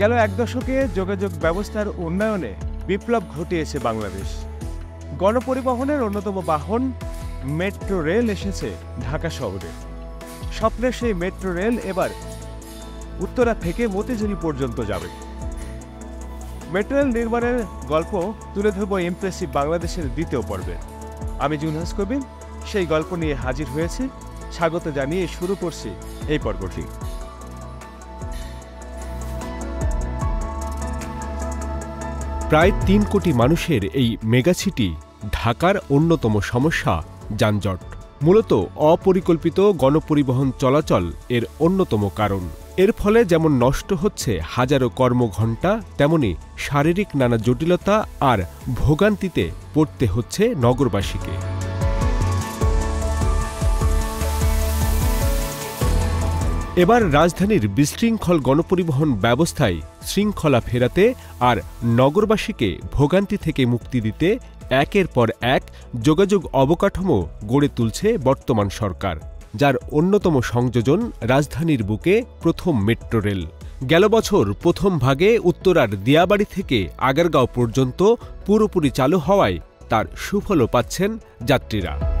গেল এক দশকে যোগাযোগ ব্যবস্থার উন্নয়নে বিপ্লব ঘটিয়েছে বাংলাদেশ। গণপরিবহনের অন্যতম বাহন মেট্রো রেল এসেছে ঢাকা শহরে। স্বপ্নের সেই মেট্রো রেল এবার উত্তরা থেকে মতিঝিল পর্যন্ত যাবে। মেট্রো রেল নির্মাণের গল্প তুলে ধরব ইমপ্রেসিভ বাংলাদেশের দ্বিতীয় পর্বে। আমি জুনহাস কবির, সেই গল্প নিয়ে হাজির হয়েছে। স্বাগত জানিয়ে শুরু করছি এই পর্বটি। প্রায় তিন কোটি মানুষের এই মেগাসিটি ঢাকার অন্যতম সমস্যা, যানজট। মূলত অপরিকল্পিত গণপরিবহন চলাচল এর অন্যতম কারণ। এর ফলে যেমন নষ্ট হচ্ছে হাজারো কর্মঘণ্টা, তেমনি শারীরিক নানা জটিলতা আর ভোগান্তিতে পড়তে হচ্ছে নগরবাসীকে। এবার রাজধানীর বিশৃঙ্খল গণপরিবহন ব্যবস্থায় শৃঙ্খলা ফেরাতে আর নগরবাসীকে ভোগান্তি থেকে মুক্তি দিতে একের পর এক যোগাযোগ অবকাঠামো গড়ে তুলছে বর্তমান সরকার, যার অন্যতম সংযোজন রাজধানীর বুকে প্রথম মেট্রো রেল। গেল বছর প্রথম ভাগে উত্তরার দিয়াবাড়ি থেকে আগারগাঁও পর্যন্ত পুরোপুরি চালু হওয়ায় তার সুফলও পাচ্ছেন যাত্রীরা।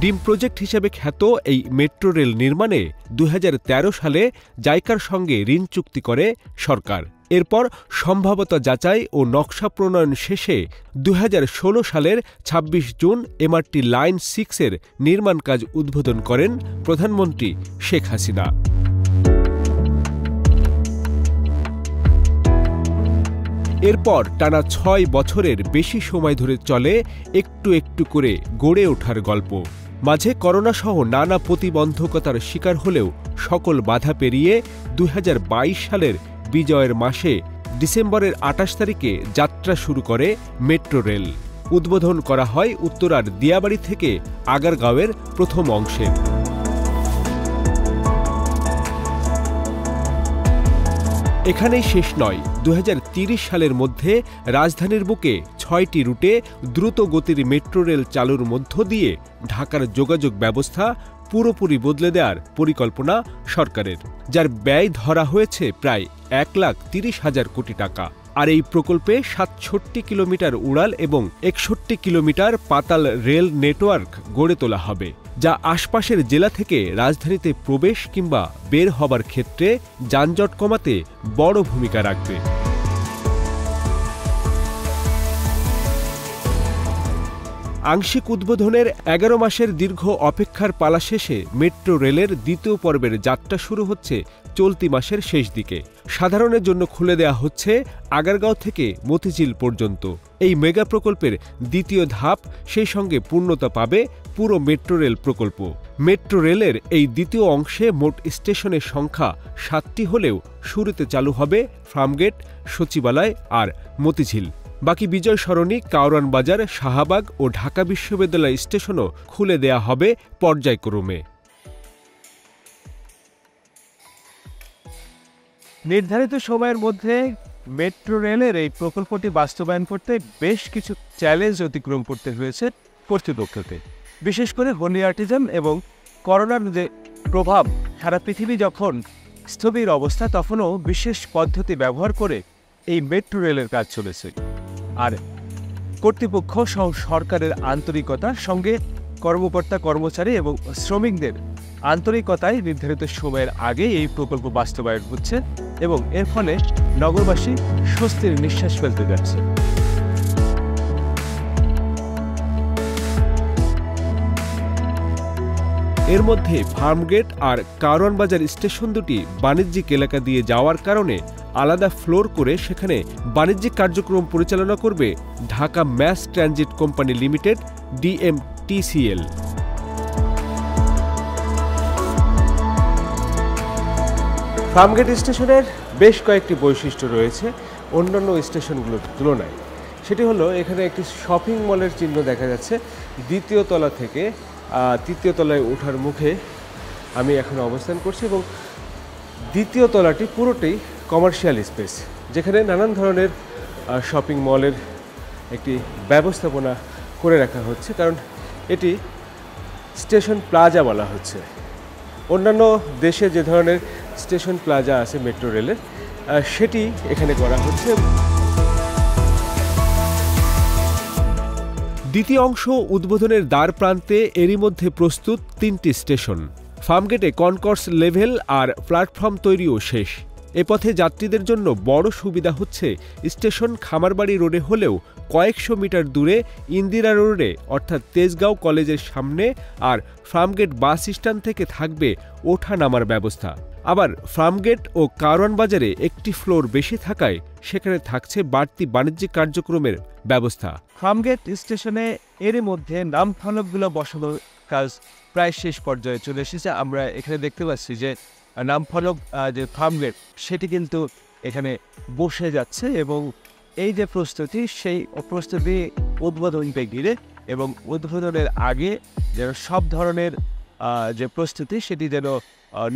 ডিম প্রজেক্ট হিসেবে খ্যাত এই মেট্রো রেল নির্মাণে দু হাজার তেরো সালে জাইকার সঙ্গে ঋণ চুক্তি করে সরকার। এরপর সম্ভাবতা যাচাই ও নকশা প্রণয়ন শেষে দু হাজার ষোলো সালের ২৬ জুন এমআরটি লাইন সিক্সের নির্মাণ কাজ উদ্বোধন করেন প্রধানমন্ত্রী শেখ হাসিনা। এরপর টানা ছয় বছরের বেশি সময় ধরে চলে একটু একটু করে গড়ে ওঠার গল্প। মাঝে করোনাসহ নানা প্রতিবন্ধকতার শিকার হলেও সকল বাধা পেরিয়ে দু হাজার বাইশ সালের বিজয়ের মাসে ডিসেম্বরের আঠাশ তারিখে যাত্রা শুরু করে মেট্রো রেল। উদ্বোধন করা হয় উত্তরার দিয়াবাড়ি থেকে আগারগাঁওয়ের প্রথম অংশে। এখানেই শেষ নয়। দু সালের মধ্যে রাজধানীর বুকে ছয়টি রুটে দ্রুত গতির মেট্রো রেল চালুর মধ্য দিয়ে ঢাকার যোগাযোগ ব্যবস্থা পুরোপুরি বদলে দেওয়ার পরিকল্পনা সরকারের, যার ব্যয় ধরা হয়েছে প্রায় এক লাখ তিরিশ হাজার কোটি টাকা। আর এই প্রকল্পে সাতষট্টি কিলোমিটার উড়াল এবং একষট্টি কিলোমিটার পাতাল রেল নেটওয়ার্ক গড়ে তোলা হবে। যা আশপাশের জেলা থেকে রাজধানীতে প্রবেশ কিংবা বের হবার ক্ষেত্রে যানজট কমাতে বড় ভূমিকা রাখবে। আংশিক উদ্বোধনের এগারো মাসের দীর্ঘ অপেক্ষার পালা শেষে মেট্রো রেলের দ্বিতীয় পর্বের যাত্রা শুরু হচ্ছে চলতি মাসের শেষ দিকে। সাধারণের জন্য খুলে দেয়া হচ্ছে আগারগাঁও থেকে মতিঝিল পর্যন্ত। এই মেগা প্রকল্পের দ্বিতীয় ধাপ সেই সঙ্গে পূর্ণতা পাবে পুরো মেট্রো রেল প্রকল্প। মেট্রো রেলের এই দ্বিতীয় অংশে মোট স্টেশনের সংখ্যা সাতটি হলেও শুরুতে চালু হবে ফার্মগেট, সচিবালয় আর মতিঝিল। বাকি বিজয় সরণি কাউরান বাজার, শাহবাগ ও ঢাকা বিশ্ববিদ্যালয় স্টেশনও খুলে দেয়া হবে পর্যায়ক্রমে। নির্ধারিত সময়ের মধ্যে মেট্রো রেলের এই প্রকল্পটি বাস্তবায়ন করতে বেশ কিছু চ্যালেঞ্জ অতিক্রম করতে হয়েছে কর্তৃপক্ষকে। বিশেষ করে হোলি আর্টিজম এবং করোনার যে প্রভাব, সারা পৃথিবী যখন স্থবির অবস্থা, তখনও বিশেষ পদ্ধতি ব্যবহার করে এই মেট্রো রেলের কাজ চলেছে। আর কর্তৃপক্ষ সহ সরকারের আন্তরিকতার সঙ্গে কর্মকর্তা, কর্মচারী এবং শ্রমিকদের আন্তরিকতায় নির্ধারিত সময়ের আগে এই প্রকল্প বাস্তবায়ন হচ্ছে এবং এর ফলে নগরবাসী স্বস্তির নিঃশ্বাস ফেলতে যাচ্ছে। এর মধ্যে ফার্মগেট আর কারওয়ান বাজার স্টেশন দুটি বাণিজ্যিক এলাকা দিয়ে যাওয়ার কারণে আলাদা ফ্লোর করে সেখানে বাণিজ্যিক কার্যক্রম পরিচালনা করবে Dhaka mass transit company limited, DMTCL. Farmgate স্টেশনের বেশ কয়েকটি বৈশিষ্ট্য রয়েছে অন্যান্য স্টেশনগুলোর তুলনায়। সেটি হলো, এখানে একটি শপিং মলের চিহ্ন দেখা যাচ্ছে। দ্বিতীয় তলা থেকে তৃতীয় তলায় ওঠার মুখে আমি এখন অবস্থান করছি এবং দ্বিতীয় তলাটি পুরোটাই কমার্শিয়াল স্পেস যেখানে নানান ধরনের শপিং মলের একটি ব্যবস্থাপনা করে রাখা হচ্ছে। কারণ এটি স্টেশন প্লাজা বলা হচ্ছে। অন্যান্য দেশে যে ধরনের স্টেশন প্লাজা আছে মেট্রো রেলের সেটি এখানে করা হচ্ছে। দ্বিতীয় অংশ উদ্বোধনের দ্বার প্রান্তে এরই মধ্যে প্রস্তুত তিনটি স্টেশন। ফার্মগেটে কনকর্স লেভেল আর প্ল্যাটফর্ম তৈরিও শেষ। এ পথে যাত্রীদের জন্য বড় সুবিধা হচ্ছে স্টেশন খামারবাড়ি রোডে হলেও কয়েকশো মিটার দূরে ইন্দিরা রোডে, অর্থাৎ তেজগাঁও কলেজের সামনে আর ফার্মগেট বাস স্ট্যান্ড থেকে থাকবে ওঠা নামার ব্যবস্থা। আবার ফার্মগেট ও কারওয়ান বাজারে একটি ফ্লোর বেশি থাকায় সেখানে থাকছে বাড়তি বাণিজ্যিক কার্যক্রমের ব্যবস্থা। ফার্মগেট স্টেশনে এরই মধ্যে নাম ফলকগুলো বসানোর কাজ প্রায় শেষ পর্যায়ে চলে এসেছে। আমরা এখানে দেখতে পাচ্ছি যে, নাম ফলক যে ফার্মগেট, সেটি কিন্তু এখানে বসে যাচ্ছে এবং এই যে প্রস্তুতি, সেই প্রস্তুতি উদ্বোধনকে ঘিরে এবং উদ্বোধনের আগে যেন সব ধরনের যে প্রস্তুতি, সেটি যেন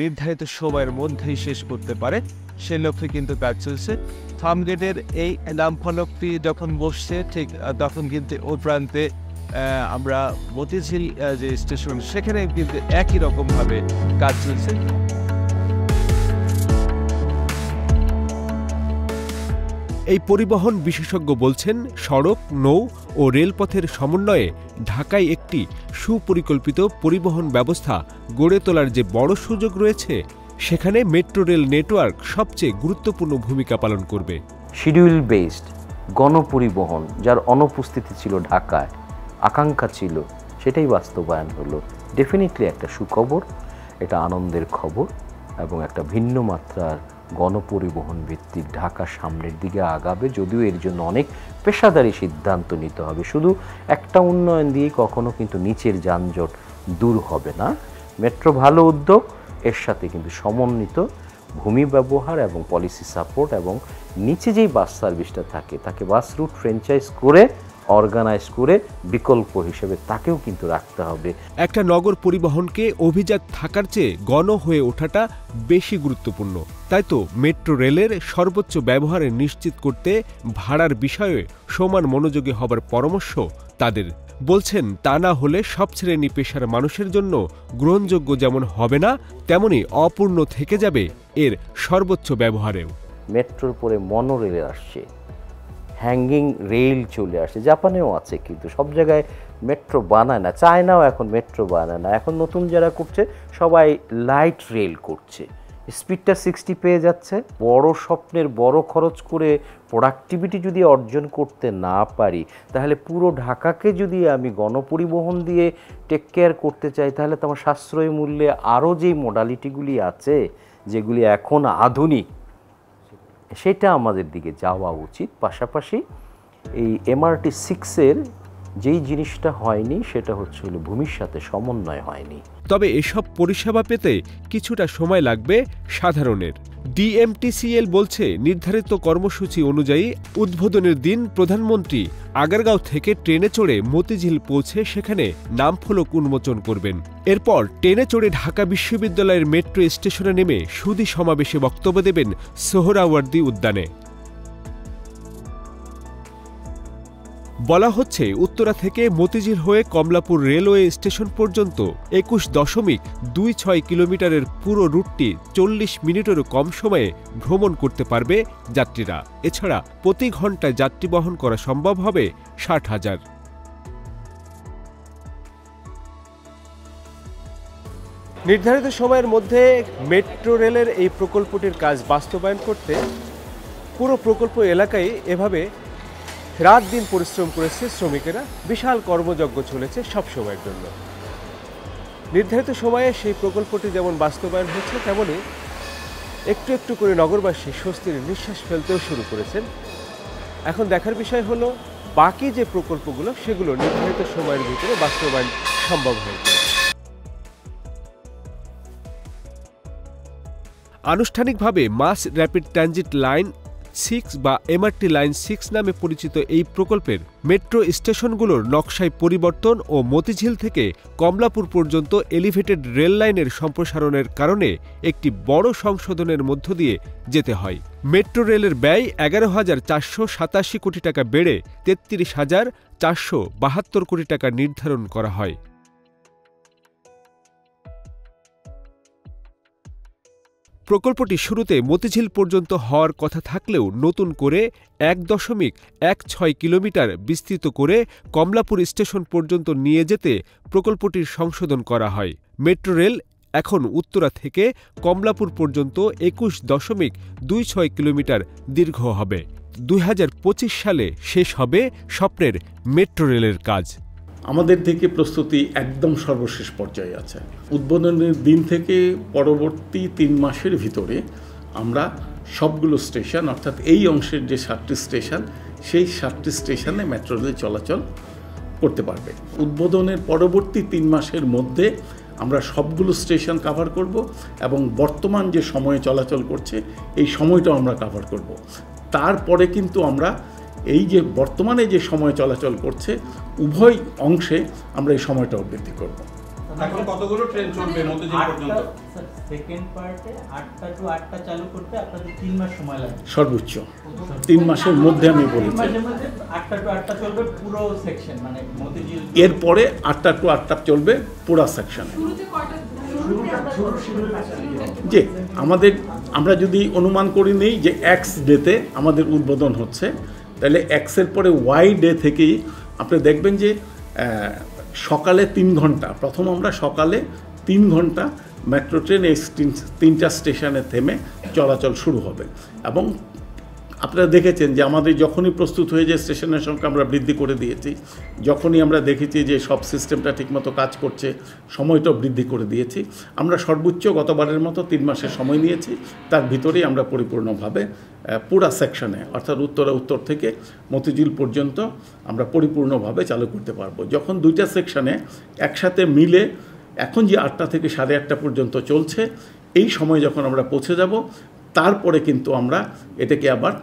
নির্ধারিত সময়ের মধ্যেই শেষ করতে পারে। সে লক্ষ্যে কিন্তু কাজ চলছে। ফার্মগেটের এই নাম ফলকটি যখন বসছে, ঠিক তখন কিন্তু ও প্রান্তে আমরা মতিঝিল যে স্টেশন, সেখানে কিন্তু একই রকমভাবে কাজ চলছে। এই পরিবহন বিশেষজ্ঞ বলছেন, সড়ক, নৌ ও রেলপথের সমন্বয়ে ঢাকায় একটি সুপরিকল্পিত পরিবহন ব্যবস্থা গড়ে তোলার যে বড় সুযোগ রয়েছে, সেখানে মেট্রো রেল নেটওয়ার্ক সবচেয়ে গুরুত্বপূর্ণ ভূমিকা পালন করবে। শিডিউল বেসড গণপরিবহন, যার অনুপস্থিতি ছিল ঢাকায়, আকাঙ্ক্ষা ছিল, সেটাই বাস্তবায়ন হলো। ডেফিনেটলি একটা সুখবর, এটা আনন্দের খবর এবং একটা ভিন্ন মাত্রার গণপরিবহন ভিত্তিক ঢাকা সামনের দিকে আগাবে, যদিও এর জন্য অনেক পেশাদারি সিদ্ধান্ত নিতে হবে। শুধু একটা উন্নয়ন দিয়ে কখনো কিন্তু নিচের যানজট দূর হবে না। মেট্রো ভালো উদ্যোগ, এর সাথে কিন্তু সমন্বিত ভূমি ব্যবহার এবং পলিসি সাপোর্ট এবং নিচে যেই বাস সার্ভিসটা থাকে, তাকে বাস রুট ফ্র্যাঞ্চাইজ করে অর্গানাইজ করে বিকল্প হিসেবে তাকেও কিন্তু রাখতে হবে। একটা নগর পরিবহনকে অভিজাত থাকার চেয়ে গণ হয়ে ওঠাটা বেশি গুরুত্বপূর্ণ। তাই তো মেট্রো রেলের সর্বোচ্চ ব্যবহার নিশ্চিত করতে ভাড়ার বিষয়ে সমান মনোযোগী হবার পরামর্শ তাদের। বলছেন তা না হলে সব শ্রেণি পেশার মানুষের জন্য গ্রহণযোগ্য যেমন হবে না তেমনি অপূর্ণ থেকে যাবে এর সর্বোচ্চ ব্যবহারেও। মেট্রোর পরে মনোরেলে আসছে। হ্যাঙ্গিং রেল চলে আসছে জাপানেও আছে কিন্তু সব জায়গায় মেট্রো বানায় না। চায়নাও এখন মেট্রো বানায় না। এখন নতুন যারা করছে, সবাই লাইট রেল করছে। স্পিডটা সিক্সটি পেয়ে যাচ্ছে। বড় স্বপ্নের বড় খরচ করে প্রোডাক্টিভিটি যদি অর্জন করতে না পারি, তাহলে পুরো ঢাকাকে যদি আমি গণপরিবহন দিয়ে টেক কেয়ার করতে চাই, তাহলে তো আমার সাশ্রয়ী মূল্যে আরও যেই মোডালিটিগুলি আছে, যেগুলি এখন আধুনিক সেটা আমাদের দিকে যাওয়া উচিত। পাশাপাশি এই এমআরটি সিক্সের যেই জিনিসটা হয়নি, সেটা হচ্ছে ভূমির সাথে সমন্বয় হয়নি। তবে এসব পরিষেবা পেতে কিছুটা সময় লাগবে সাধারণের। ডিএমটিসিএল বলছে, নির্ধারিত কর্মসূচি অনুযায়ী উদ্বোধনের দিন প্রধানমন্ত্রী আগারগাঁও থেকে ট্রেনে চড়ে মতিঝিল পৌঁছে সেখানে নামফলক উন্মোচন করবেন। এরপর ট্রেনে চড়ে ঢাকা বিশ্ববিদ্যালয়ের মেট্রো স্টেশনে নেমে সুদী সমাবেশে বক্তব্য দেবেন সোহরাওয়ার্দী উদ্যানে। বলা হচ্ছে উত্তরা থেকে মতিঝিল হয়ে কমলাপুর রেলওয়ে স্টেশন পর্যন্ত একুশ দশমিক দুই ছয় কিলোমিটারের পুরো রুটটি চল্লিশ মিনিটেরও কম সময়ে ভ্রমণ করতে পারবে যাত্রীরা। এছাড়া প্রতি ঘন্টায় যাত্রী বহন করা সম্ভব হবে ষাট হাজার। নির্ধারিত সময়ের মধ্যে মেট্রো রেলের এই প্রকল্পটির কাজ বাস্তবায়ন করতে পুরো প্রকল্প এলাকায় এভাবে রাত দিন পরিশ্রম করেছে শ্রমিকেরা, বিশাল কর্মযজ্ঞ চলেছে সব সময়ের জন্য। নির্ধারিত সময়ে সেই প্রকল্পটি যেমন বাস্তবায়ন হচ্ছে, তেমনি একটু একটু করে নগরবাসী স্বস্তির নিঃশ্বাস ফেলতেও শুরু করেছেন। এখন দেখার বিষয় হলো, বাকি যে প্রকল্পগুলো, সেগুলো নির্ধারিত সময়ের ভিতরে বাস্তবায়ন সম্ভব হয়েছে। আনুষ্ঠানিকভাবে mass rapid transit line six বা এমআরটি লাইন সিক্স নামে পরিচিত এই প্রকল্পের মেট্রো স্টেশনগুলোর নকশায় পরিবর্তন ও মতিঝিল থেকে কমলাপুর পর্যন্ত এলিভেটেড রেল লাইনের সম্প্রসারণের কারণে একটি বড় সংশোধনের মধ্য দিয়ে যেতে হয়। মেট্রো রেলের ব্যয় এগারো হাজার চারশো সাতাশি কোটি টাকা বেড়ে তেত্রিশ হাজার চারশো বাহাত্তর কোটি টাকা নির্ধারণ করা হয়। প্রকল্পটি শুরুতে মতিঝিল পর্যন্ত হওয়ার কথা থাকলেও নতুন করে এক দশমিক এক ছয় কিলোমিটার বিস্তৃত করে কমলাপুর স্টেশন পর্যন্ত নিয়ে যেতে প্রকল্পটির সংশোধন করা হয়। মেট্রো রেল এখন উত্তরা থেকে কমলাপুর পর্যন্ত একুশ দশমিক দুই ছয় কিলোমিটার দীর্ঘ হবে। দুই হাজার পঁচিশ সালে শেষ হবে স্বপ্নের মেট্রো রেলের কাজ। আমাদের থেকে প্রস্তুতি একদম সর্বশেষ পর্যায়ে আছে। উদ্বোধনের দিন থেকে পরবর্তী তিন মাসের ভিতরে আমরা সবগুলো স্টেশন, অর্থাৎ এই অংশের যে সাতটি স্টেশন, সেই সাতটি স্টেশনে মেট্রো রেল চলাচল করতে পারবে। উদ্বোধনের পরবর্তী তিন মাসের মধ্যে আমরা সবগুলো স্টেশন কাভার করব এবং বর্তমান যে সময়ে চলাচল করছে, এই সময়টাও আমরা কাভার করব। তারপরে কিন্তু আমরা এই যে বর্তমানে যে সময় চলাচল করছে উভয় অংশে আমরা এই সময়টাও বৃদ্ধি করব। এখন কতগুলো ট্রেন চলবে পর্যন্ত? সেকেন্ড পার্টে আটটা টু আটটা চালু করতে আপনাদের তিন মাস সময় লাগবে। সর্বোচ্চ। তিন মাসের মধ্যে আমি বলেছি। মাসের আটটা টু আটটা চলবে পুরো সেকশন মানে এরপরে আটটা টু আটটা চলবে পুরা সেকশনে যে আমাদের আমরা যদি অনুমান করি নেই যে এক্স ডেতে আমাদের উদ্বোধন হচ্ছে তাহলে এক্সের পরে ওয়াই ডে থেকেই আপনি দেখবেন যে সকালে তিন ঘণ্টা, প্রথম আমরা সকালে তিন ঘণ্টা মেট্রো ট্রেন এই তিন- তিনটা স্টেশনে থেমে চলাচল শুরু হবে। এবং আপনারা দেখেছেন যে আমাদের যখনই প্রস্তুত হয়ে যে স্টেশনের সংখ্যা আমরা বৃদ্ধি করে দিয়েছি, যখনই আমরা দেখেছি যে সব সিস্টেমটা ঠিকমতো কাজ করছে, সময়টাও বৃদ্ধি করে দিয়েছি। আমরা সর্বোচ্চ গতবারের মতো তিন মাসের সময় নিয়েছি, তার ভিতরেই আমরা পরিপূর্ণভাবে পুরা সেকশনে, অর্থাৎ উত্তরা উত্তর থেকে মতিঝিল পর্যন্ত আমরা পরিপূর্ণভাবে চালু করতে পারব। যখন দুইটা সেকশনে একসাথে মিলে এখন যে আটটা থেকে সাড়ে আটটা পর্যন্ত চলছে, এই সময় যখন আমরা পৌঁছে যাব তারপরে কিন্তু আমরা এটাকে আবার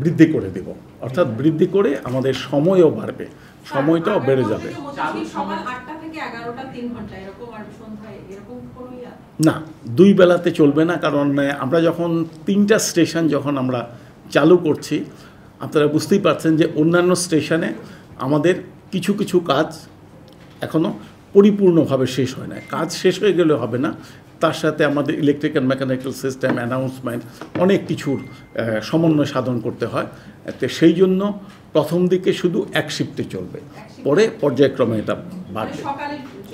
বৃদ্ধি করে দেব। অর্থাৎ বৃদ্ধি করে আমাদের সময়ও বাড়বে, সময়টাও বেড়ে যাবে। না, দুই বেলাতে চলবে না, কারণ আমরা যখন তিনটা স্টেশন যখন আমরা চালু করছি, আপনারা বুঝতেই পারছেন যে অন্যান্য স্টেশনে আমাদের কিছু কিছু কাজ এখনও পরিপূর্ণভাবে শেষ হয় না কাজ শেষ হয়ে গেলে হবে না তার সাথে আমাদের electric and mechanical system announcement অনেক কিছুর সমন্বয় সাধন করতে হয়। তো সেই জন্য প্রথম দিকে শুধু এক শিফটে চলবে। পরে পর্যায়ক্রমে এটা বাড়বে।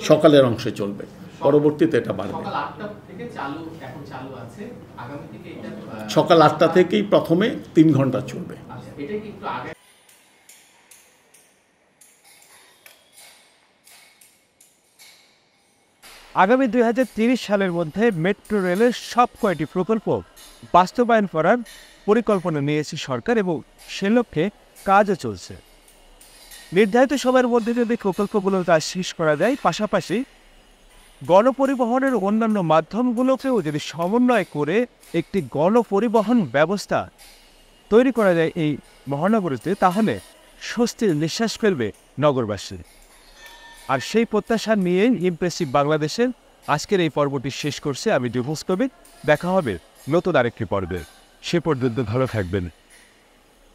সকালের অংশে চলবে। পরবর্তীতে এটা বাড়বে। সকাল আটটা থেকেই প্রথমে তিন ঘণ্টা চলবে আচ্ছা, এটা কি একটু আগে আগামী দুই সালের মধ্যে মেট্রো রেলের সব কয়টি প্রকল্প বাস্তবায়ন করার পরিকল্পনা নিয়েছে সরকার এবং সে লক্ষ্যে কাজও চলছে। নির্ধারিত সময়ের মধ্যে যদি প্রকল্পগুলোর কাজ শেষ করা যায়, পাশাপাশি গণপরিবহনের অন্যান্য মাধ্যমগুলোকেও যদি সমন্বয় করে একটি গণপরিবহন ব্যবস্থা তৈরি করা যায় এই মহানগরীতে, তাহলে স্বস্তির নিঃশ্বাস ফেলবে নগরবাসী। আর সেই প্রত্যাশা নিয়েই ইমপ্রেসিভ বাংলাদেশের আজকের এই পর্বটি শেষ করছে। আমি ডিভোর্স কবির। দেখা হবে নতুন আরেকটি পর্বে। সে পর্যন্ত ভালো থাকবেন।